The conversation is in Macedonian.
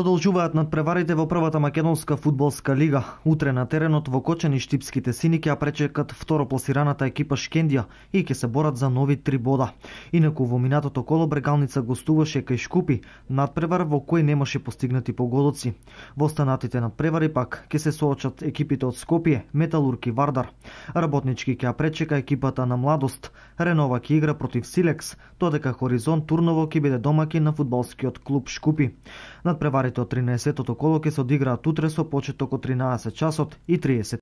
Продолжуваат надпреварите во првата македонска фудбалска лига. Утре на теренот во Кочани штипските сини ќе пречекат второпласираната екипа Шкендија и ќе се борат за нови три бода. Инаку во минатото коло Брегалница гостуваше кај Шкупи, надпревар во кој немаше постигнати погодоци. Во останатите надпревари пак ќе се соочат екипите од Скопје, Металург и Вардар. Работнички ќе пречека екипата на Младост, Ренова ќе игра против Силекс, додека Хоризонт Турново ќе биде домаќин на фудбалскиот клуб Шкупи. Надпреварите од 13-тото коло ќе се одиграат утре со почеток од 13 часот и 30